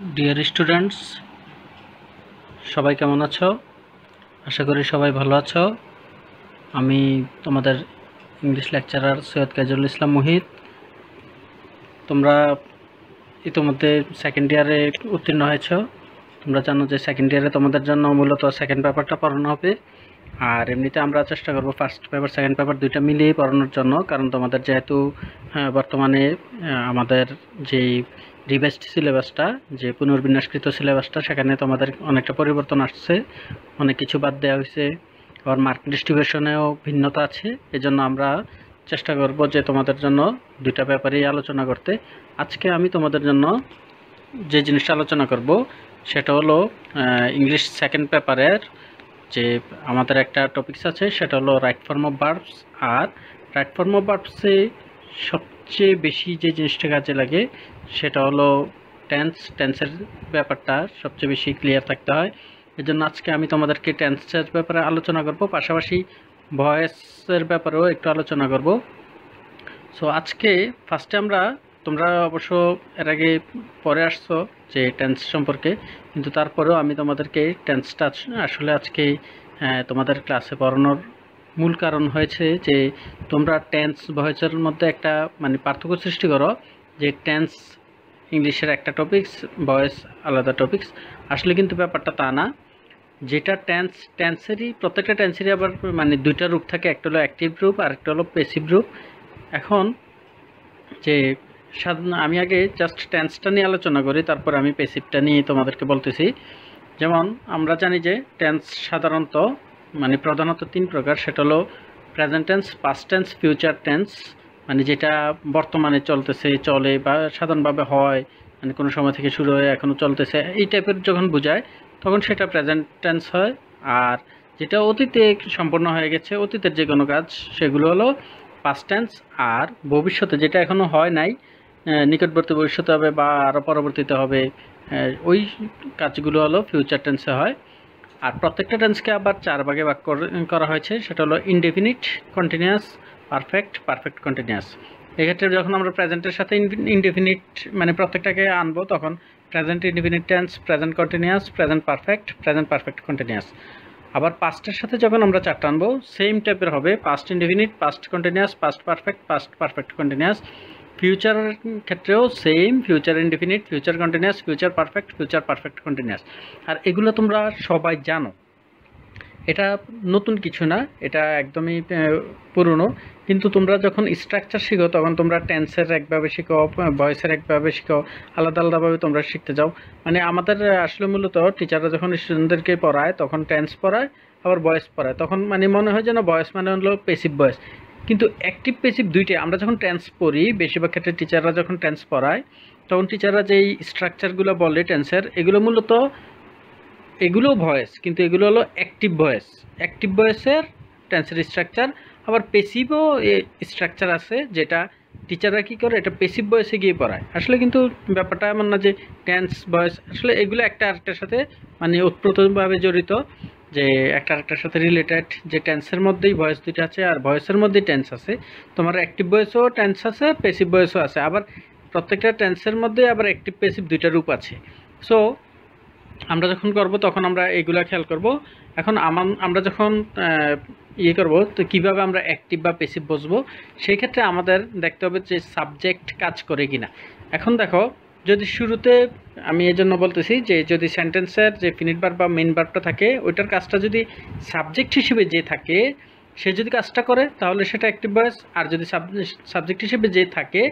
Dear students সবাই কেমন আছো? আশা করি সবাই ভালো আছো। আমি তোমাদের ইংলিশ লেকচারার সৈয়দ কাজল ইসলাম মুহিত। তোমরা ইতিমধ্যে সেকেন্ড ইয়ারে উত্তীর্ণ হয়েছ। তোমরা জানো যে সেকেন্ড ইয়ারে তোমাদের জন্য মূলত সেকেন্ড পেপারটা পড়ানো হবে। আর এমনিতে আমরা চেষ্টা করব ফার্স্ট পেপার সেকেন্ড পেপার দুইটা মিলিয়ে পড়ানোর জন্য। কারণ তোমাদের যেহেতু বর্তমানে আমাদের যেই রিভাইসড সিলেবাসটা, যে পুনর্বিন্যাসকৃত সিলেবাসটা, সেখানে তোমাদের অনেকটা পরিবর্তন আসছে। অনেক কিছু বাদ দেওয়া হয়েছে। আবার মার্ক ডিস্ট্রিবিউশনেও ভিন্নতা আছে। এজন্য আমরা চেষ্টা করব যে তোমাদের জন্য দুইটা ব্যাপারেই আলোচনা করতে। আজকে আমি তোমাদের জন্য যে জিনিসটা আলোচনা করব, সেটা হলো ইংলিশ সেকেন্ড পেপারের যে আমাদের একটা টপিকস আছে, সেটা হলো রাইট ফর্ম অফ বার্বস আর রাইট ফর্ম অফ বার্বসে সবচেয়ে বেশি যে জিনিসটা কাজে লাগে, সেটা হলো টেন্স টেন্সের ব্যাপারটা সবচেয়ে বেশি ক্লিয়ার থাকতে হয়। এই জন্য আজকে আমি তোমাদেরকে টেন্সের ব্যাপারে আলোচনা করব, পাশাপাশি ভয়েসের ব্যাপারেও একটু আলোচনা করব। সো আজকে ফার্স্টে আমরা, তোমরা অবশ্য এর আগে পরে আসছো যে টেন্স সম্পর্কে, কিন্তু তারপরেও আমি তোমাদেরকে টেন্সটা আসলে আজকে তোমাদের ক্লাসে পড়ানোর মূল কারণ হয়েছে যে তোমরা টেন্স ভয়েসের মধ্যে একটা মানে পার্থক্য সৃষ্টি করো যে টেন্স ইংলিশের একটা টপিকস ভয়েস আলাদা টপিকস আসলে কিন্তু ব্যাপারটা তা না। যেটা টেন্স টেন্সেরই প্রত্যেকটা টেন্সেরই আবার মানে দুইটা রূপ থাকে, একটা হলো অ্যাক্টিভ রূপ আর একটা হলো পেসিভ রূপ এখন যে সাধারণ, আমি আগে জাস্ট টেন্সটা নিয়ে আলোচনা করি, তারপর আমি পেসিভটা নিয়ে তোমাদেরকে বলতেছি। যেমন আমরা জানি যে টেন্স সাধারণত মানে প্রধানত তিন প্রকার। সেটা হলো present tense past tense future tense মানে যেটা বর্তমানে চলতেছে, চলে বা সাধারণভাবে হয় মানে কোনো সময় থেকে শুরু হয়ে এখনও চলতেছে, এই টাইপের যখন বোঝায়, তখন সেটা প্রেজেন্ট টেন্স হয়। আর যেটা অতীতে সম্পন্ন হয়ে গেছে, অতীতের যে কোনো কাজ, সেগুলো হলো পাস্ট টেন্স আর ভবিষ্যতে, যেটা এখনও হয় নাই নিকটবর্তী ভবিষ্যতে হবে বা আরও পরবর্তীতে হবে ওই কাজগুলো হলো ফিউচার টেন্সে হয়। আর প্রত্যেকটা টেন্সকে আবার চার ভাগে ভাগ করে- হয়েছে। সেটা হলো indefinite continuous perfect perfect continuous এক্ষেত্রে যখন আমরা প্রেজেন্টের সাথে ইনডেফিনিট মানে প্রত্যেকটাকে আনব, তখন present indefinite tense present continuous present perfect present perfect continuous আবার পাস্টের সাথে যখন আমরা চারটা আনব সেম টাইপের হবে past indefinite past continuous past perfect past perfect continuous ফিউচারের ক্ষেত্রেও same future indefinite future continuous future perfect future perfect continuous আর এগুলো তোমরা সবাই জানো। এটা নতুন কিছু না, এটা একদমই পুরনো। কিন্তু তোমরা যখন স্ট্রাকচার শিখো, তখন তোমরা টেন্সের একভাবে শিখো ভয়েসের একভাবে শিখো, আলাদা আলাদাভাবে তোমরা শিখতে যাও। মানে আমাদের আসলে মূলত টিচাররা যখন স্টুডেন্টদেরকে পড়ায়, তখন টেন্স পড়ায়, আবার ভয়েস পড়ায়। তখন মানে মনে হয় যেন ভয়েস মানে হলো পেসিভ ভয়েস কিন্তু অ্যাক্টিভ পেসিভ দুইটাই, আমরা যখন টেন্স পড়ি, বেশিরভাগ ক্ষেত্রে টিচাররা যখন টেন্স পড়ায়, তখন টিচাররা যেই স্ট্রাকচারগুলো বলে টেন্সের এগুলো মূলত এগুলো ভয়েস কিন্তু এগুলো হলো অ্যাক্টিভ ভয়েস অ্যাক্টিভ ভয়েসের টেন্সের স্ট্রাকচার আবার পেসিভও স্ট্রাকচার আছে, যেটা টিচাররা কী করে, এটা পেসিভ ভয়েসে গিয়ে পড়ায়। আসলে কিন্তু ব্যাপারটা এমন না যে টেন্স ভয়েস আসলে এগুলো একটা আরেকটার সাথে মানে ওতপ্রোতভাবে জড়িত। যে একটা আরেকটার সাথে রিলেটেড যে টেন্সের মধ্যেই ভয়েস দুইটা আছে আর ভয়েসের মধ্যেই টেন্স আছে। তোমার অ্যাক্টিভ ভয়েসও টেন্স আছে পেসিভ ভয়েসও আছে। আবার প্রত্যেকটা টেন্সের মধ্যে আবার অ্যাক্টিভ পেসিভ দুইটা রূপ আছে। সো আমরা যখন করব তখন আমরা এগুলা খেয়াল করব। এখন আমরা যখন ইয়ে করব, তো কীভাবে আমরা অ্যাক্টিভ বা পেসিভ বসবো, সেই ক্ষেত্রে আমাদের দেখতে হবে যে সাবজেক্ট কাজ করে কিনা। এখন দেখো যদি শুরুতে আমি এই জন্য বলতেছি যে যদি সেন্টেন্সের যে ফিনিট বার বা মেন বারটা থাকে, ওইটার কাজটা যদি সাবজেক্ট হিসেবে যে থাকে, সে যদি কাজটা করে, তাহলে সেটা অ্যাক্টিভ বয়েস আর যদি সাবজেক্ট হিসেবে যে থাকে,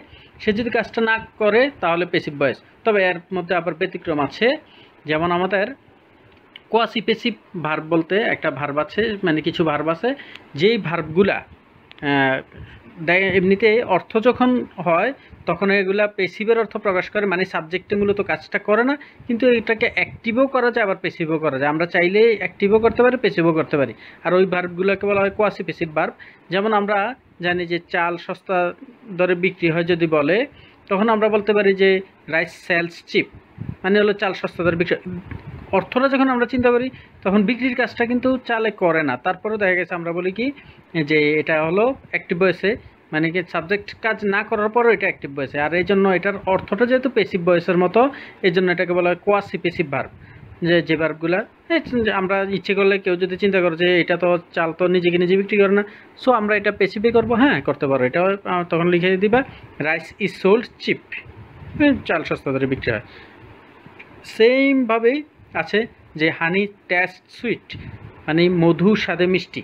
সে যদি কাজটা না করে, তাহলে পেসিভ বয়েস তবে এর মধ্যে আবার ব্যতিক্রম আছে, যেমন আমাদের কোয়াসি পেসিভ ভার্ব বলতে একটা ভার্ব আছে মানে কিছু ভার্ব আছে, যেই ভার্বগুলা এমনিতে অর্থ যখন হয়, তখন এগুলা পেসিভের অর্থ প্রকাশ করে মানে সাবজেক্টে মূলত কাজটা করে না, কিন্তু এটাকে অ্যাক্টিভও করা যায়, আবার পেসিভও করা যায়। আমরা চাইলে অ্যাক্টিভও করতে পারি পেসিভও করতে পারি। আর ওই ভার্বগুলোকে বলা হয় কোয়াসি পেসিভ ভার্ব যেমন আমরা জানি যে চাল সস্তা দরে বিক্রি হয় যদি বলে, তখন আমরা বলতে পারি যে রাইস সেলস চিপ মানে হলো চাল সস্তা দরে বিক্রি অর্থটা যখন আমরা চিন্তা করি, তখন বিক্রির কাজটা কিন্তু চালে করে না। তারপরে দেখা গেছে, আমরা বলি কি, যে এটা হলো অ্যাক্টিভ বয়সে মানে কি সাবজেক্ট কাজ না করার পরও এটা অ্যাক্টিভ বয়সে আর এই জন্য এটার অর্থটা যেহেতু পেসিভ বয়সের মতো, এই জন্য এটাকে বলা হয় কোয়াসি পেসিভ ভার্ব যে যে ভার্বগুলা আমরা ইচ্ছে করলে কেউ যদি চিন্তা করে যে, এটা তো চাল তো নিজেকে নিজে বিক্রি করে না সো আমরা এটা পেসিভে করব হ্যাঁ করতে পারো। এটা তখন লিখে দিবা রাইস ইজ সোল্ড চিপ চাল সস্তা ধরে বিক্রি হয়। সেমভাবেই আছে যে হানি টেস্ট সুইট মানে মধু স্বাদে মিষ্টি।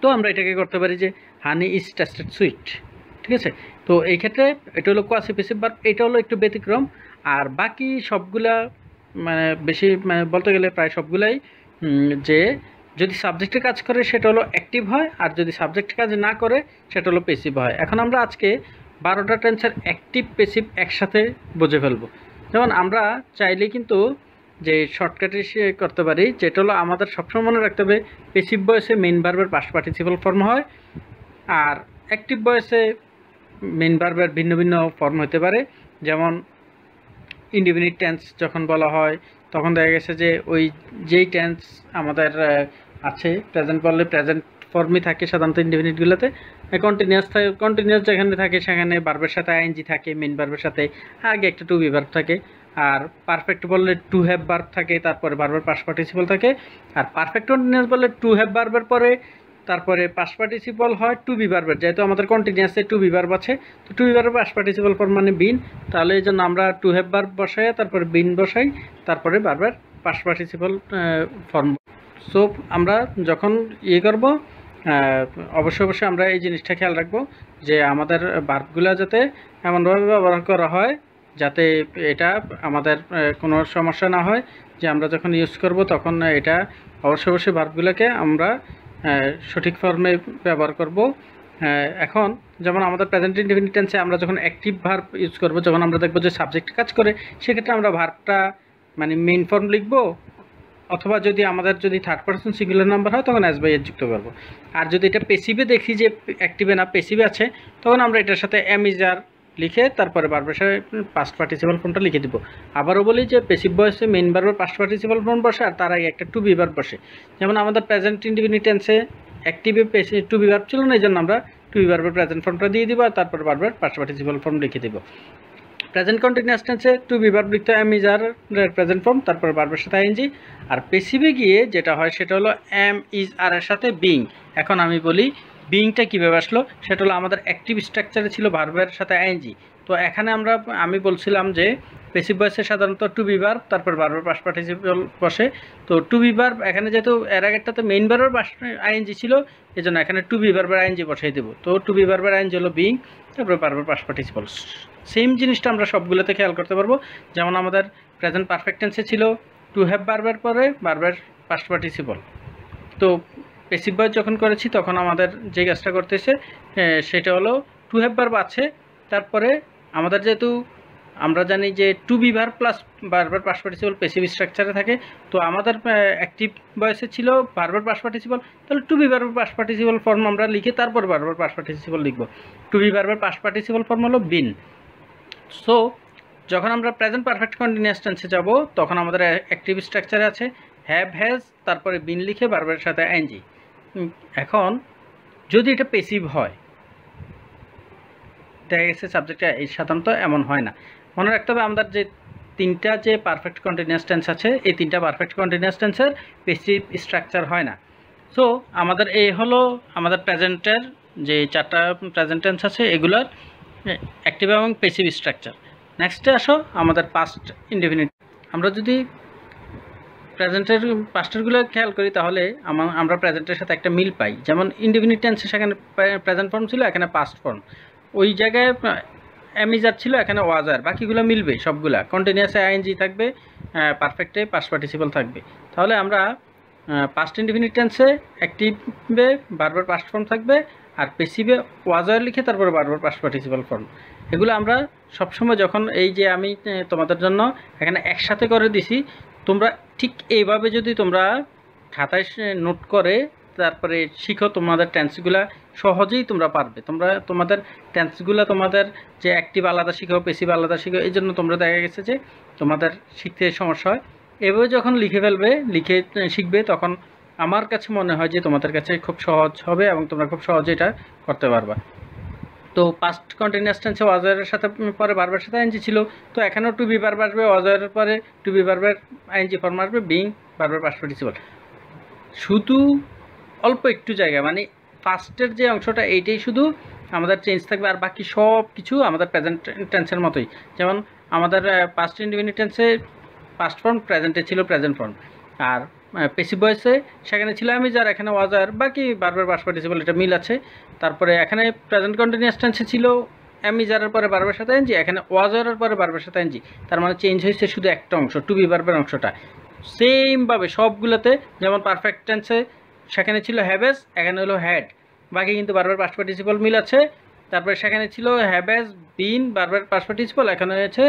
তো আমরা এটাকে করতে পারি যে হানি ইজ টেস্টেড সুইট ঠিক আছে? তো এই ক্ষেত্রে এটা হলো কোয়াসিপেসিভ বাট এটা হলো একটু ব্যতিক্রম। আর বাকি সবগুলা মানে বেশি মানে বলতে গেলে প্রায় সবগুলাই যে যদি সাবজেক্টে কাজ করে সেটা হলো অ্যাক্টিভ হয়, আর যদি সাবজেক্ট কাজ না করে সেটা হলো পেসিভ হয়। এখন আমরা আজকে বারোটা টেন্সের অ্যাক্টিভ পেসিভ একসাথে বুঝে ফেলব। যেমন আমরা চাইলে কিন্তু যে শর্টকাটে সে করতে পারি, যেটা হলো আমাদের সবসময় মনে রাখতে হবে পেসিভ বয়সে মেন ভার্বের পাশ পার্টিসিপাল ফর্ম হয়, আর অ্যাক্টিভ বয়সে মেন ভার্বের ভিন্ন ভিন্ন ফর্ম হতে পারে, যেমন ইন্ডিপেন্ডেন্ট টেন্স যখন বলা হয়, তখন দেখা গেছে যে ওই যেই টেন্স আমাদের আছে প্রেজেন্ট বললে প্রেজেন্ট ফর্মই থাকে সাধারণত ইন্ডিপেন্ডেন্টগুলোতে কন্টিনিউয়াস থাকে কন্টিনিউয়াস যেখানে থাকে সেখানে বার্বের সাথে আইএনজি থাকে মেন বার্বের সাথে, আগে একটা টু বি ভার্ব থাকে। আর পারফেক্ট বললে টু হ্যাভ বার্ব থাকে, তারপরে বারবার পাস পার্টিসিপল থাকে। আর পারফেক্ট কন্টিনিউয়াস বললে টু হ্যাভ বার্বের পরে, তারপরে পাস পার্টিসিপল হয় টু বি বার্বের যেহেতু আমাদের কন্টিনিউয়াসে টু বি বার্ব আছে, তো টু বি বার্বের পাস পার্টিসিপল ফর্ম মানে বিন তাহলে এই জন্য আমরা টু হ্যাভ বার্ব বসাই, তারপরে বিন বসাই, তারপরে বারবার পাস পার্টিসিপল ফর্ম সো আমরা যখন ইয়ে করব অবশ্যই অবশ্যই আমরা এই জিনিসটা খেয়াল রাখব যে আমাদের বার্বগুলো যাতে এমনভাবে ব্যবহার করা হয় যাতে এটা আমাদের কোনো সমস্যা না হয়, যে আমরা যখন ইউজ করব তখন এটা অবশ্যই অবশ্যই ভার্বগুলোকে আমরা সঠিক ফর্মে ব্যবহার করব। এখন যেমন আমাদের প্রেজেন্ট ইন্ডিপেন্ডেন্ট টেন্সে আমরা যখন অ্যাক্টিভ ভার্ব ইউজ করব, যখন আমরা দেখব যে সাবজেক্ট কাজ করে, সেক্ষেত্রে আমরা ভার্বটা মানে মেইন ফর্ম লিখব, অথবা যদি আমাদের যদি থার্ড পার্সন সিঙ্গুলার নাম্বার হয়, তখন অ্যাজ বাই এর যুক্ত করব। আর যদি এটা পেসিভে দেখি যে অ্যাক্টিভে না পেসিভে আছে, তখন আমরা এটার সাথে অ্যামিজার লিখে তারপরে বারবার পাস্ট পার্টিসিপাল ফর্মটা লিখে দিব। আবারও বলি যে পেসিভ বয়সে মেইন বারবার পাস্ট পার্টিসিপাল ফর্ম বসে আর তার আগে একটা টু বিভার বসে। যেমন আমাদের প্রেজেন্ট ইন্ডিপেন্ডেন্ট টেন্সে অ্যাক্টিভে পেসি টু বিভার ছিল না এই জন্য আমরা টু বিভার্বের প্রেজেন্ট ফর্মটা দিয়ে দিব আর তারপর বারবার পাস্ট পার্টিসিপাল ফর্ম লিখে দিব। প্রেজেন্ট কন্টিনিউয়াস টেন্সে টু বিভার লিখতে হয় am is are present form তারপর বারবার সাথে আইএনজি আর পেসিভে গিয়ে যেটা হয় সেটা হলো এম ইজ আর এর সাথে বিং এখন আমি বলি বিংটা কীভাবে আসলো? সেটা হলো আমাদের অ্যাক্টিভ স্ট্রাকচারে ছিল ভার্বের সাথে আইএনজি তো এখানে আমরা, আমি বলছিলাম যে পেসিভ বয়সে সাধারণত টু বি বিভার তারপর বারবার পাস পার্টিসিপাল বসে। তো টু বি বিভার এখানে যেহেতু এর আগেরটাতে মেইন বারবার পাস আইএনজি ছিল এই জন্য এখানে টু বিভার্বের আইএনজি বসাই দেবো। তো টু বিভার্বের আইএনজি হলো বিং তারপরে বারবার পাস পার্টিসিপাল সেম জিনিসটা আমরা সবগুলোতে খেয়াল করতে পারব। যেমন আমাদের প্রেজেন্ট পারফেক্ট টেন্সে ছিল টু হ্যাভ বারবার পরে বারবার পাস্ট পার্টিসিপল তো পেসিভ বয় যখন করেছি, তখন আমাদের যে কাজটা করতেছে সেটা হলো টু হ্যাভ বারবার আছে। তারপরে আমাদের যেহেতু আমরা জানি যে টু বি ভার প্লাস বারবার পাস পার্টিসিপল পেসিভ স্ট্রাকচারে থাকে, তো আমাদের অ্যাক্টিভ বয়সে ছিল বারবার পাস পার্টিসিপল তাহলে টু বি বারবার পাস পার্টিসিপল ফর্ম আমরা লিখে তারপর বারবার পাস পার্টিসিপল লিখব। টু বি বারবার পাস পার্টিসিপল ফর্ম হলো বিন সো যখন আমরা প্রেজেন্ট পারফেক্ট কন্টিনিউয়াস টেন্সে যাব, তখন আমাদের অ্যাক্টিভ স্ট্রাকচারে আছে হ্যাভ হ্যাজ তারপরে বিন লিখে বারবারের সাথে এনজি এখন যদি এটা পেসিভ হয়, দেখা গেছে সাবজেক্টটা সাধারণত এমন হয় না। মনে রাখতে হবে আমাদের যে তিনটা যে পারফেক্ট কন্টিনিউয়াস টেন্স আছে, এই তিনটা পারফেক্ট কন্টিনিউয়াস টেন্সের পেসিভ স্ট্রাকচার হয় না। সো আমাদের এই হলো আমাদের প্রেজেন্টের যে চারটা প্রেজেন্ট টেন্স আছে, এগুলোর অ্যাক্টিভ এবং পেসিভ স্ট্রাকচার নেক্সটে আসো আমাদের পাস্ট ইন্ডিফিনিট আমরা যদি প্রেজেন্টের পাস্টেরগুলো খেয়াল করি তাহলে আমা- আমরা প্রেজেন্টের সাথে একটা মিল পাই। যেমন ইন্ডিফিনিট টেন্সে সেখানে প্রেজেন্ট ফর্ম ছিল, এখানে পাস্ট ফর্ম ওই জায়গায় অ্যামিজার ছিল, এখানে ওয়াজার বাকিগুলো মিলবে সবগুলা। কন্টিনিউয়াসে আইএনজি থাকবে পারফেক্টে পাস পার্টিসিপাল থাকবে। তাহলে আমরা পাস্ট ইন্ডিফিনিট টেন্সে অ্যাক্টিভে বারবার পাস্ট ফর্ম থাকবে, আর পেসিভে ওয়াজার লিখে তারপরে বারবার পাস পার্টিসিপাল ফর্ম এগুলো আমরা সবসময় যখন এই যে আমি তোমাদের জন্য এখানে একসাথে করে দিছি, তোমরা ঠিক এইভাবে যদি তোমরা খাতায় নোট করে, তারপরে শিখো তোমাদের টেন্সগুলা সহজেই তোমরা পারবে। তোমরা তোমাদের টেন্সগুলো তোমাদের যে অ্যাক্টিভ আলাদা শিখো পেসিভ আলাদা শিখো, এই জন্য তোমরা দেখা গেছে যে তোমাদের শিখতে সমস্যা হয়। এভাবে যখন লিখে ফেলবে, লিখে শিখবে, তখন আমার কাছে মনে হয় যে তোমাদের কাছে খুব সহজ হবে এবং তোমরা খুব সহজে এটা করতে পারবা। তো পাস্ট কন্টিনিউয়াস টেন্সে ওয়াজারের সাথে পরে বারবার সাথে আইনজি ছিল। তো এখানেও টু বি বারবার আসবে ওয়াজারের পরে টু বি বারবার আইনজি ফর্ম আসবে বিং বারবার পাস্ট পার্টিসিপল শুধু অল্প একটু জায়গা মানে ফার্স্টের যে অংশটা, এইটাই শুধু আমাদের চেঞ্জ থাকবে, আর বাকি সব কিছু আমাদের প্রেজেন্ট টেন্সের মতোই। যেমন আমাদের পাস্ট ইন্ডিপেন্ডেন্ট টেন্সে পাস্ট ফর্ম প্রেজেন্টে ছিল প্রেজেন্ট ফর্ম আর পেসিভ ভয়েসে সেখানে ছিল আমি, যার এখানে ওয়াজার, বাকি বারবার পাস পার্টিসিপল এটা মিল আছে। তারপরে এখানে প্রেজেন্ট কন্টিনিউয়াস টেন্সে ছিল অ্যামিজারের পরে বারবার সাথে এনজি এখানে ওয়াজারের পরে বারবার সাথে এনজি তার মানে চেঞ্জ হয়েছে শুধু একটা অংশ টু বি বারবার অংশটা। সেমভাবে সবগুলোতে, যেমন পারফেক্ট টেন্সে সেখানে ছিল হ্যাভেস এখানে হলো হ্যাড বাকি কিন্তু বারবার পাস্ট পার্টিসিপল মিল আছে। তারপরে সেখানে ছিল হ্যাভেজ বিন বারবার পার্টিসিপল এখানে হয়েছে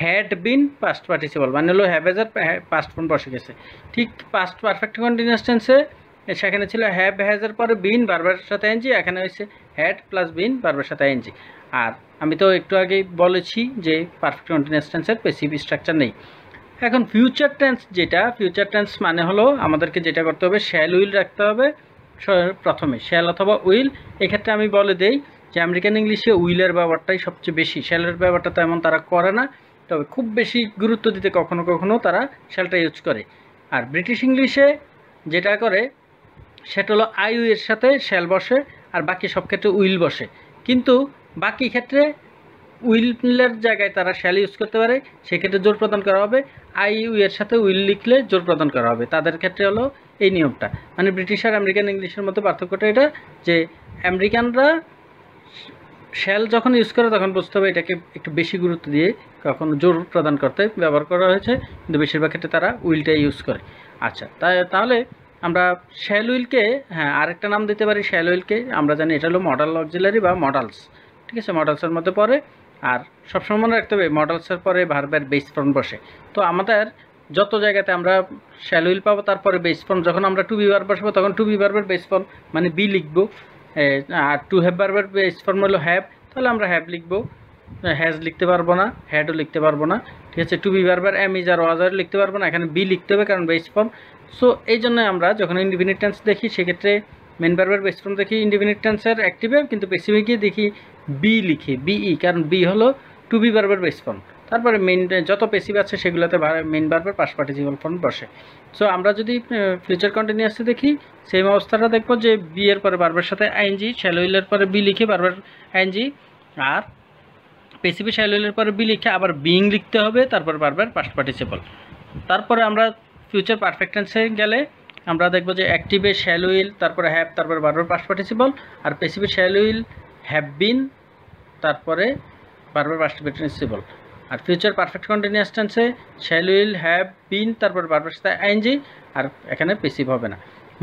হ্যাড বিন পাস্ট পার্টিসিপল মানে হলো হ্যাভেজের পাস্ট ফর্ম বসে গেছে। ঠিক পাস্ট পারফেক্ট কন্টিনিউয়াস টেন্সে সেখানে ছিল হ্যাভ হ্যাজের পরে বিন বারবার সাথে এনজি এখানে হয়েছে হ্যাড প্লাস বিন বারবার সাথে এনজি আর আমি তো একটু আগেই বলেছি যে পারফেক্ট কন্টিনিউয়াস টেন্সের পেসিভ স্ট্রাকচার নেই। এখন ফিউচার টেন্স যেটা ফিউচার টেন্স মানে হলো আমাদেরকে যেটা করতে হবে শ্যাল উইল রাখতে হবে প্রথমে শ্যাল অথবা উইল এক্ষেত্রে আমি বলে দেই যে আমেরিকান ইংলিশে উইলের ব্যবহারটাই সবচেয়ে বেশি। শ্যালের ব্যবহারটা তেমন তারা করে না। তবে খুব বেশি গুরুত্ব দিতে কখনো কখনো তারা শ্যালটা ইউজ করে। আর ব্রিটিশ ইংলিশে যেটা করে, সেটা হলো আই এর সাথে শ্যাল বসে, আর বাকি সব ক্ষেত্রে উইল বসে। কিন্তু বাকি ক্ষেত্রে উইলের জায়গায় তারা শ্যাল ইউজ করতে পারে, সেক্ষেত্রে জোর প্রদান করা হবে। আই এর সাথে উইল লিখলে জোর প্রদান করা হবে। তাদের ক্ষেত্রে হলো এই নিয়মটা। মানে ব্রিটিশ আর আমেরিকান ইংলিশের মধ্যে পার্থক্যটা এটা যে আমেরিকানরা শ্যাল যখন ইউজ করে, তখন বুঝতে হবে এটাকে একটু বেশি গুরুত্ব দিয়ে কখনো জোর প্রদান করতে ব্যবহার করা হয়েছে, কিন্তু বেশিরভাগ ক্ষেত্রে তারা উইলটাই ইউজ করে। আচ্ছা তাহলে আমরা শ্যাল উইলকে হ্যাঁ আরেকটা নাম দিতে পারি শ্যাল উইলকে আমরা জানি এটা হলো মডেল অক্সিলারি বা মডেলস ঠিক আছে মডেলসের মধ্যে পড়ে। আর সবসময় মনে রাখতে হবে মডেলসের পরে ভার্বের বেস ফর্ম বসে। তো আমাদের যত জায়গাতে আমরা শ্যাল উইল পাবো, তারপরে বেস ফর্ম যখন আমরা টু বি বসাবো, তখন টু বি বারবার বেস ফর্ম মানে বি লিখব। আর টু হ্যাভ বারবার বেস ফর্ম হলো হ্যাভ তাহলে আমরা হ্যাভ লিখব। হ্যাজ লিখতে পারব না হ্যাডও লিখতে পারব না। ঠিক আছে টু বি বারবার am is are was were লিখতে পারব না, এখানে বি লিখতে হবে কারণ বেস ফর্ম সো এই জন্য আমরা যখন ইন্ডিপেন্ডেন্ট টেন্স দেখি, সেক্ষেত্রে মেন বারবার বেস ফর্ম দেখি ইন্ডিপেন্ডেন্ট টেন্সের অ্যাক্টিভে কিন্তু স্পেসিফিকই দেখি বি লিখি বিই কারণ বি হলো টু বি বারবার বেস ফর্ম তারপরে মেন যত পেসিভ আছে, সেগুলোতে মেন বারবার পাস পার্টিসিপাল ফর্ম বসে। সো আমরা যদি ফিউচার কন্টিনিউয়াসে দেখি সেম অবস্থাটা দেখব যে বি এর পরে বারবার সাথে আইএনজি শ্যালোইলের পরে বি লিখে বারবার আইএনজি আর পেসিফি শ্যালোইলের পরে বি লিখে আবার বিং লিখতে হবে, তারপর বারবার পাস্ট পার্টিসিপাল তারপরে আমরা ফিউচার পারফেক্ট টেন্সে গেলে আমরা দেখব যে অ্যাক্টিভে শ্যালোইল তারপরে হ্যাভ তারপরে বারবার পাস্ট পার্টিসিপাল আর পেসিফি শ্যালোইল হ্যাভ বিন তারপরে বারবার পাস্ট পার্টিসিপাল আর ফিউচার পারফেক্ট কন্টিনিউয়াস টেন্সে শ্যাল উইল হ্যাভ বিন তারপর বারবার সাথে আইএনজি আর এখানে পেসিভ হবে না।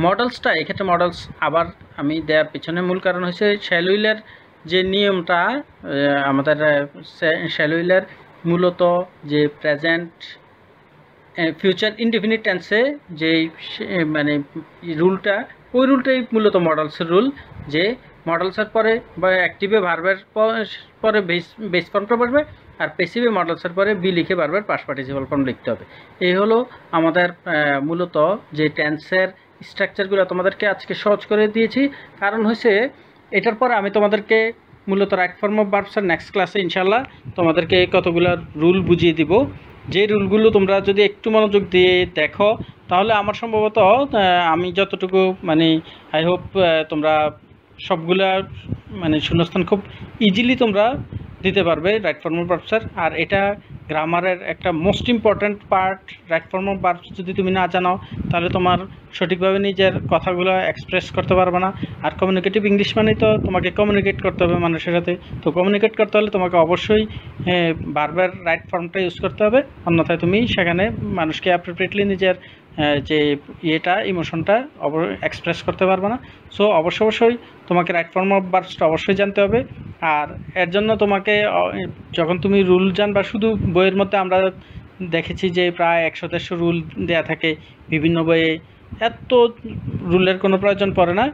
মডেলসটা এক্ষেত্রে মডেলস আবার আমি দেওয়ার পিছনে মূল কারণ হচ্ছে শ্যাল উইলের যে নিয়মটা আমাদের শ্যাল উইলের মূলত যে প্রেজেন্ট ফিউচার ইনডিফিনিট টেন্সে যে মানে রুলটা, ওই রুলটাই মূলত মডেলসের রুল যে মডেলসের পরে বা অ্যাক্টিভে ভার্বের পরে বেস বেস ফর্মটা বসবে আর পেসিভে মডেলসের পরে বি লিখে বারবার পাস পার্টিসিপাল ফর্ম লিখতে হবে। এই হলো আমাদের মূলত যে টেন্সের স্ট্রাকচারগুলো তোমাদেরকে আজকে সহজ করে দিয়েছি। কারণ হচ্ছে এটার পর আমি তোমাদেরকে মূলত রাইট ফর্ম অফ বার্বসের নেক্সট ক্লাসে ইনশাল্লাহ তোমাদেরকে কতগুলো রুল বুঝিয়ে দিব। যে রুলগুলো তোমরা যদি একটু মনোযোগ দিয়ে দেখো, তাহলে আমার সম্ভবত আমি যতটুকু মানে আই হোপ তোমরা সবগুলা মানে শূন্যস্থান খুব ইজিলি তোমরা দিতে পারবে রাইট ফর্ম অফ ভার্বসের আর এটা গ্রামারের একটা most important part right form of verbs যদি তুমি না জানাও, তাহলে তোমার সঠিকভাবে নিজের কথাগুলো এক্সপ্রেস করতে পারবে না। আর কমিউনিকেটিভ ইংলিশ মানেই তো তোমাকে কমিউনিকেট করতে হবে মানুষের সাথে। তো কমিউনিকেট করতে হলে তোমাকে অবশ্যই বারবার রাইট ফর্মটা ইউজ করতে হবে। অন্যথায় তুমি সেখানে মানুষকে অ্যাপ্রোপ্রিয়েটলি নিজের যে ইয়েটা ইমোশনটা এক্সপ্রেস করতে পারবে না। সো অবশ্য অবশ্যই তোমাকে রাইট ফর্ম অফ ভার্বসটা অবশ্যই জানতে হবে। আর এর জন্য তোমাকে যখন তুমি রুল জানবা, শুধু বইয়ের মধ্যে আমরা দেখেছি যে প্রায় একশো দেড়শো রুল দেয়া থাকে বিভিন্ন বইয়ে। এত রুলের কোনো প্রয়োজন পড়ে না।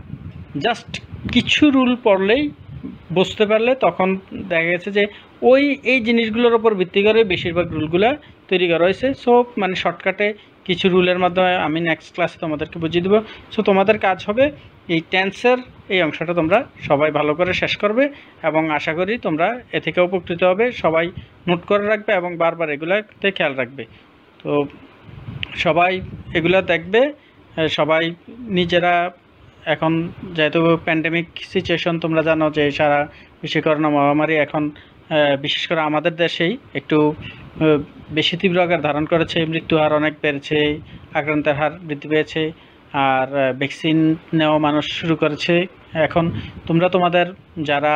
জাস্ট কিছু রুল পড়লেই বুঝতে পারলে তখন দেখা গেছে যে ওই, এই জিনিসগুলোর ওপর ভিত্তি করে বেশিরভাগ রুলগুলো তৈরি করা হয়েছে। সো মানে শর্টকাটে কিছু রুলের মাধ্যমে আমি নেক্সট ক্লাসে তোমাদেরকে বুঝিয়ে দেবো। সো তোমাদের কাজ হবে এই টেন্সের এই অংশটা তোমরা সবাই ভালো করে শেষ করবে এবং আশা করি তোমরা এ থেকে উপকৃত হবে। সবাই নোট করে রাখবে এবং বারবার এগুলাতে খেয়াল রাখবে। তো, সবাই এগুলা দেখবে সবাই নিজেরা এখন যেহেতু প্যান্ডেমিক সিচুয়েশন তোমরা জানো যে সারা বিশ্বে মহামারী এখন বিশেষ করে আমাদের দেশেই একটু বেশি তীব্র আকার ধারণ করেছে, মৃত্যু হার অনেক বেড়েছে, আক্রান্তের হার বৃদ্ধি পেয়েছে, আর ভ্যাকসিন নেওয়া মানুষ শুরু করেছে। এখন তোমরা তোমাদের যারা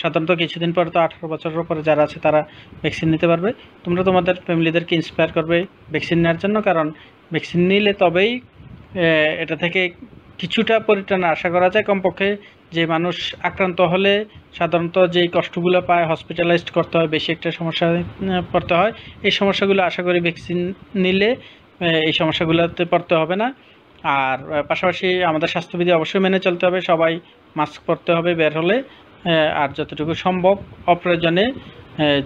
সাধারণত কিছুদিন পর তো আঠারো বছরের পরে যারা আছে তারা ভ্যাকসিন নিতে পারবে। তোমরা তোমাদের ফ্যামিলিদেরকে ইন্সপায়ার করবে ভ্যাকসিন নেওয়ার জন্য, কারণ ভ্যাকসিন নিলে তবেই এটা থেকে কিছুটা পরিত্রাণ আশা করা যায় কমপক্ষে। যে মানুষ আক্রান্ত হলে সাধারণত যেই কষ্টগুলো পায় হসপিটালাইজড করতে হয়, বেশি একটা সমস্যা পড়তে হয়, এই সমস্যাগুলো আশা করি ভ্যাকসিন নিলে এই সমস্যাগুলোতে পড়তে হবে না। আর পাশাপাশি আমাদের স্বাস্থ্যবিধি অবশ্যই মেনে চলতে হবে, সবাই মাস্ক পরতে হবে বের হলে আর যতটুকু সম্ভব অপ্রয়োজনে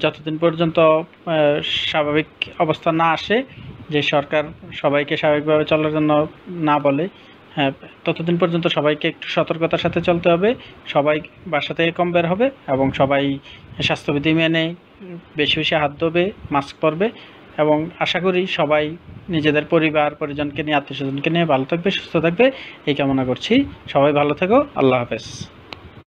যতদিন পর্যন্ত স্বাভাবিক অবস্থা না আসে, যে সরকার সবাইকে স্বাভাবিকভাবে চলার জন্য না বলে হ্যাঁ ততদিন পর্যন্ত সবাইকে একটু সতর্কতার সাথে চলতে হবে। সবাই বাসা থেকে কম বের হবে এবং সবাই স্বাস্থ্যবিধি মেনে বেশি বেশি হাত ধোবে মাস্ক পরবে এবং আশা করি সবাই নিজেদের পরিবার, পরিজনকে নিয়ে আত্মীয় স্বজনকে নিয়ে ভালো থাকবে, সুস্থ থাকবে। এই কামনা করছি। সবাই ভালো থেকো। আল্লাহ হাফেজ।